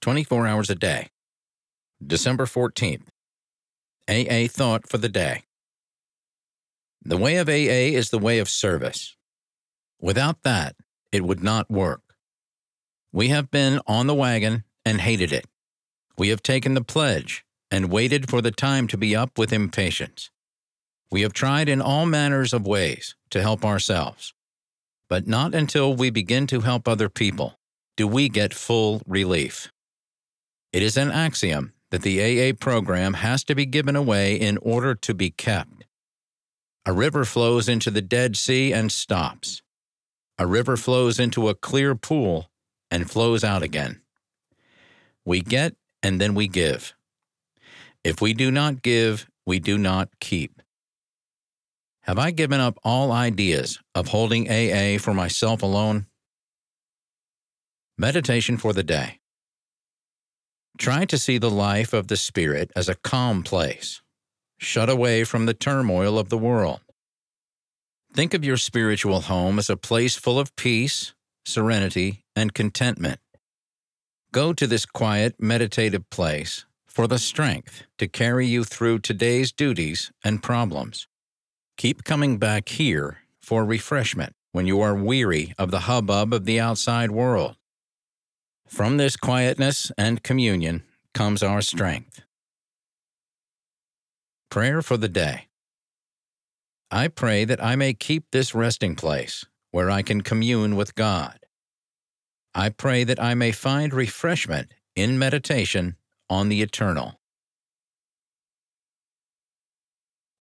24 hours a day. December 14th. AA Thought for the Day. The way of AA is the way of service. Without that, it would not work. We have been on the wagon and hated it. We have taken the pledge and waited for the time to be up with impatience. We have tried in all manners of ways to help ourselves, but not until we begin to help other people do we get full relief. It is an axiom that the AA program has to be given away in order to be kept. A river flows into the Dead Sea and stops. A river flows into a clear pool and flows out again. We get and then we give. If we do not give, we do not keep. Have I given up all ideas of holding AA for myself alone? Meditation for the day. Try to see the life of the Spirit as a calm place, shut away from the turmoil of the world. Think of your spiritual home as a place full of peace, serenity, and contentment. Go to this quiet, meditative place for the strength to carry you through today's duties and problems. Keep coming back here for refreshment when you are weary of the hubbub of the outside world. From this quietness and communion comes our strength. Prayer for the Day I pray that I may keep this resting place where I can commune with God. I pray that I may find refreshment in meditation on the eternal.